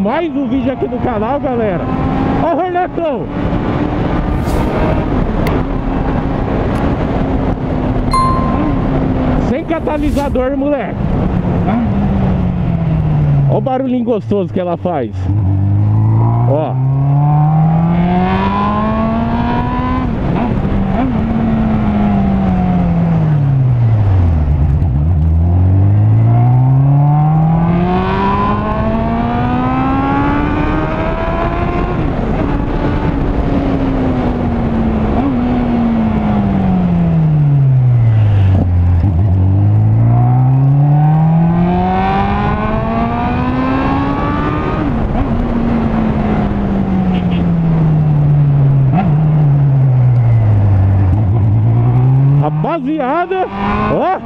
Mais um vídeo aqui no canal, galera. Ó o Hornetão. Sem catalisador, moleque. Ó o barulhinho gostoso que ela faz. Ó. Rapaziada, ó.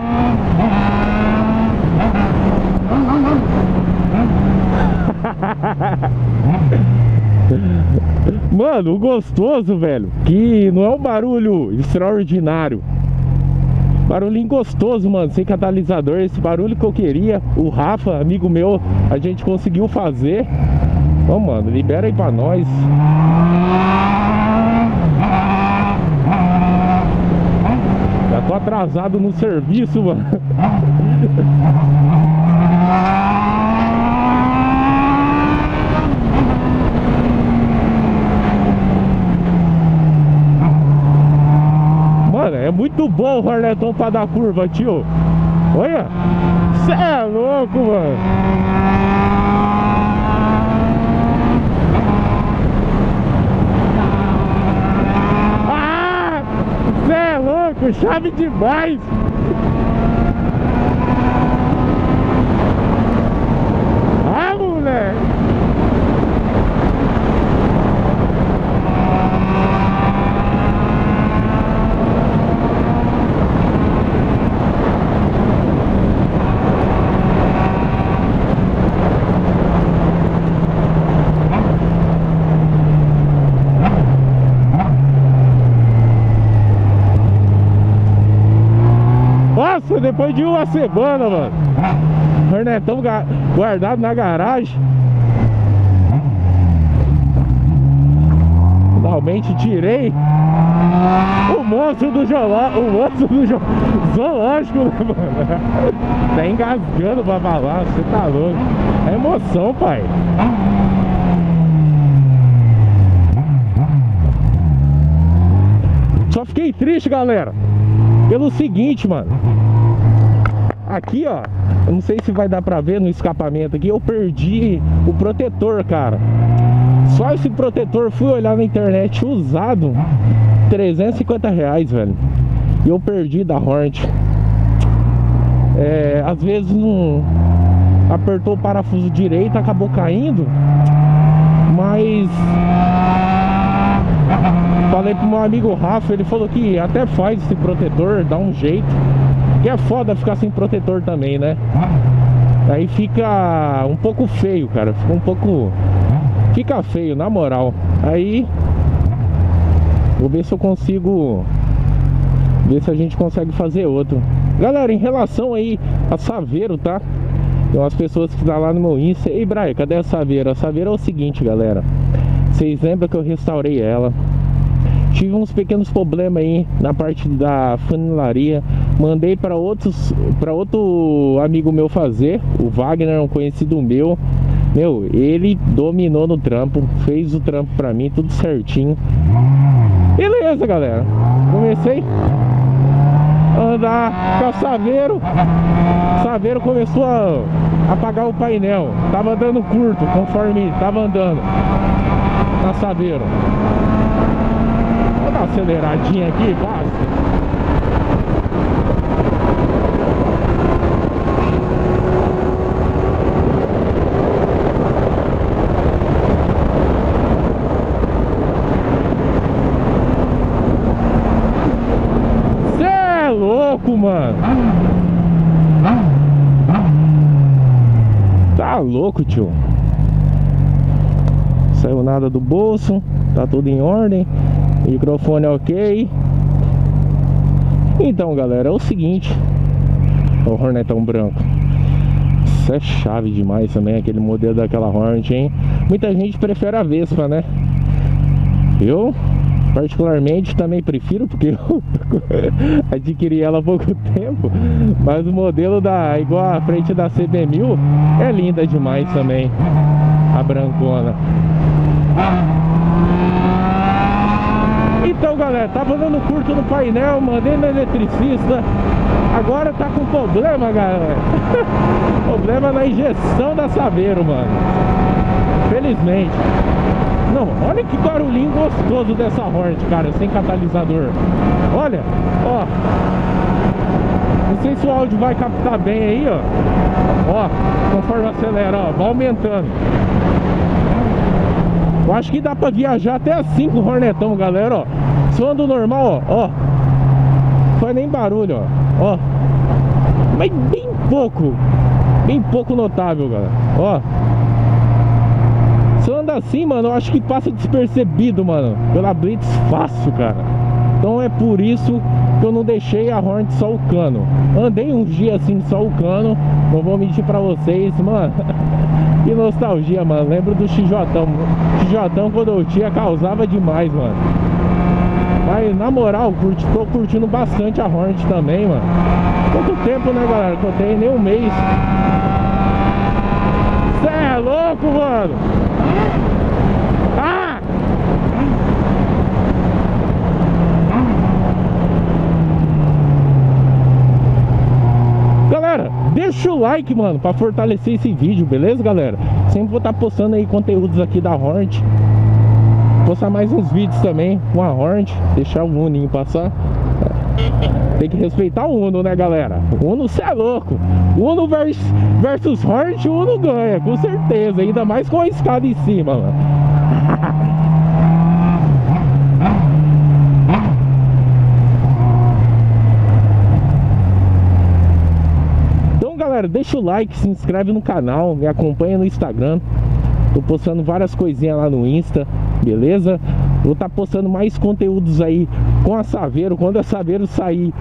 Mano, o gostoso, velho, que não é um barulho extraordinário. Barulhinho gostoso, mano, sem catalisador. Esse barulho que eu queria, o Rafa, amigo meu, a gente conseguiu fazer. Ó, mano, libera aí pra nós. Já tô atrasado no serviço, mano. Mano, é muito bom o Hornetão pra dar curva, tio. Olha. Cê é louco, mano. Ah! Cê é louco, chave demais. Ah, moleque. Depois de uma semana, mano. Hornetão ga- guardado na garagem. Finalmente tirei o monstro do zoológico, o monstro do jo- zoológico, né, mano? Tá engasgando pra falar, você tá louco. É emoção, pai. Só fiquei triste, galera. Pelo seguinte, mano. Aqui, ó. Eu não sei se vai dar pra ver no escapamento aqui. Eu perdi o protetor, cara. Só esse protetor fui olhar na internet usado. 350 reais, velho. E eu perdi da Hornet. É, às vezes não apertou o parafuso direito, acabou caindo. Mas Falei pro meu amigo Rafa, ele falou que até faz esse protetor, dá um jeito. Que é foda ficar sem protetor também, né? Aí fica um pouco feio, cara. Fica um pouco. Fica feio, na moral. Aí. Vou ver se eu consigo. Ver se a gente consegue fazer outro. Galera, em relação aí a Saveiro, tá? Tem umas pessoas que estão lá no meu Insta. Ei, Brian, cadê a Saveiro? A Saveiro é o seguinte, galera. Vocês lembram que eu restaurei ela? Tive uns pequenos problemas aí na parte da funilaria. Mandei para outros, para outro amigo meu fazer, o Wagner, um conhecido meu. Meu, ele dominou no trampo, fez o trampo pra mim, tudo certinho. Beleza, galera. Comecei andar com a Saveiro. Saveiro começou a apagar o painel. Tava andando curto, conforme tava andando na Saveiro. Vou dar uma aceleradinha aqui, basta. Cê é louco, mano. Tá louco, tio. Saiu nada do bolso, tá tudo em ordem. Microfone ok. Então, galera, é o seguinte. O Hornetão branco. Nossa, é chave demais também aquele modelo daquela Hornet, hein? Muita gente prefere a Vespa, né? Eu, particularmente, também prefiro, porque eu adquiri ela há pouco tempo. Mas o modelo da igual a frente da CB1000 é linda demais também, a brancona. Então galera, tava dando curto no painel, mandei no eletricista Agora tá com problema, galera Problema na injeção da Saveiro, mano Felizmente Não, olha que barulhinho gostoso dessa Hornet, cara, sem catalisador Olha, ó Não sei se o áudio vai captar bem aí, ó Ó, conforme acelera, ó, vai aumentando eu acho que dá pra viajar até assim com o Hornetão, galera, ó. Se eu ando normal, ó, ó. Não faz nem barulho, ó. Ó. Mas bem pouco. Bem pouco notável, galera. Ó. Assim, mano, eu acho que passa despercebido, mano. Pela Blitz fácil, cara. Então é por isso que eu não deixei a Hornet só o cano. Andei uns dias assim só o cano. Não vou mentir pra vocês, mano. Que nostalgia, mano. Lembro do XJ. XJ quando eu tinha causava demais, mano. Mas na moral, curti, tô curtindo bastante a Hornet também, mano. Quanto tempo, né, galera? Que eu tenho nem um mês. É louco, mano! Ah! Galera, deixa o like, mano, pra fortalecer esse vídeo, beleza, galera? Sempre vou estar tá postando aí conteúdos aqui da Hornet Postar mais uns vídeos também com a Hornet Deixar o Uninho passar Tem que respeitar o Uno, né, galera? O Uno, cê é louco Uno versus, versus Hornet, o Uno ganha, com certeza Ainda mais com a escada em cima, mano galera, deixa o like, se inscreve no canal, me acompanha no Instagram. Tô postando várias coisinhas lá no Insta, beleza? Vou estar tá postando mais conteúdos aí com a Saveiro, quando a Saveiro sair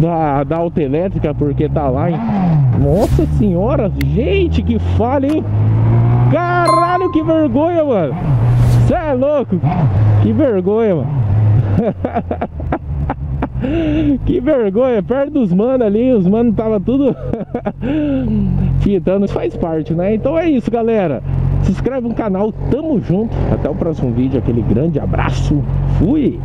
da, da autoelétrica, porque tá lá, hein? Nossa senhora, gente, que falha, hein? Caralho, que vergonha, mano! Cê é louco! Que vergonha, mano! que vergonha, perto dos manos ali, os manos tava tudo fitando, faz parte, né? Então é isso, galera. Se inscreve no canal, tamo junto. Até o próximo vídeo, aquele grande abraço. Fui!